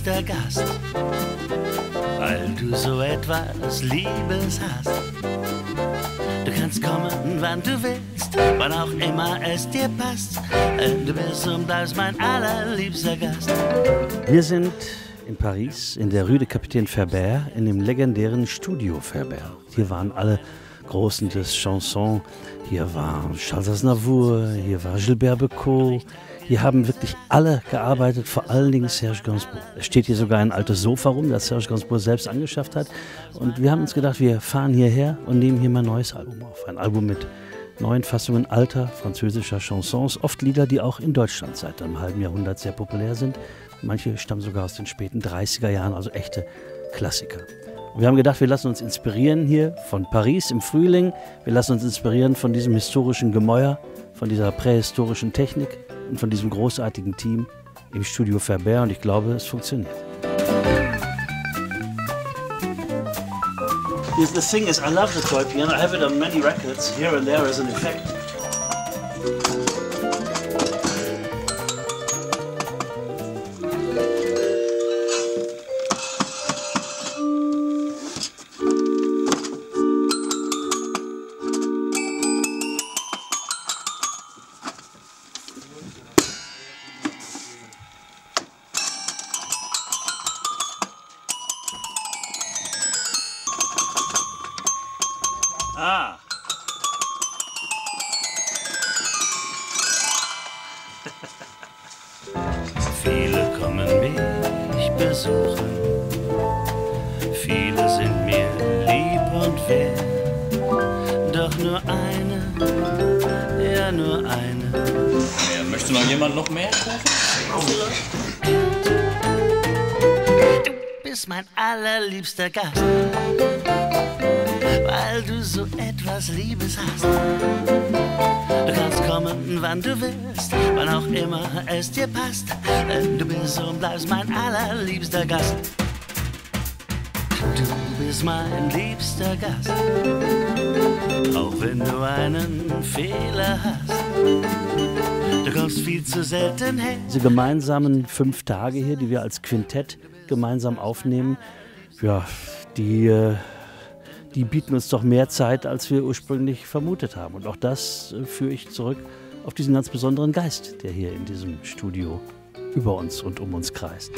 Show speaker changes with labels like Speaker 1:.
Speaker 1: liebster Gast, weil du so etwas Liebes hast. Du kannst kommen, wann du willst, wann auch immer es dir passt. Du bist und bleibst mein allerliebster Gast.
Speaker 2: Wir sind in Paris, in der Rue de Capitaine Ferber, in dem legendären Studio Ferber. Hier waren alle Großen des Chansons. Hier war Charles Aznavour, hier war Gilbert Becot, hier haben wirklich alle gearbeitet, vor allen Dingen Serge Gainsbourg. Es steht hier sogar ein altes Sofa rum, das Serge Gainsbourg selbst angeschafft hat. Und wir haben uns gedacht, wir fahren hierher und nehmen hier mal ein neues Album auf. Ein Album mit neuen Fassungen alter französischer Chansons, oft Lieder, die auch in Deutschland seit einem halben Jahrhundert sehr populär sind. Manche stammen sogar aus den späten 30er Jahren, also echte Klassiker. Und wir haben gedacht, wir lassen uns inspirieren hier von Paris im Frühling. Wir lassen uns inspirieren von diesem historischen Gemäuer, von dieser prähistorischen Technik und von diesem großartigen Team im Studio Ferber und ich glaube, es funktioniert.
Speaker 1: The thing is, I love the toy piano. I have it on many records, here and there as an effect. Ah. Viele kommen mich besuchen, viele sind mir lieb und fair, doch nur eine, ja nur eine.
Speaker 3: Ja, möchte noch jemand noch mehr Kuchen?
Speaker 1: Du bist mein allerliebster Gast weil du so etwas Liebes hast. Du kannst kommen, wann du willst, wann auch immer es dir passt. Du bist und bleibst mein allerliebster Gast. Du bist mein liebster Gast, auch wenn du einen Fehler hast. Du kommst viel zu selten her.
Speaker 2: Diese gemeinsamen fünf Tage hier, die wir als Quintett gemeinsam aufnehmen, ja, die äh, die bieten uns doch mehr Zeit, als wir ursprünglich vermutet haben. Und auch das äh, führe ich zurück auf diesen ganz besonderen Geist, der hier in diesem Studio über uns und um uns kreist.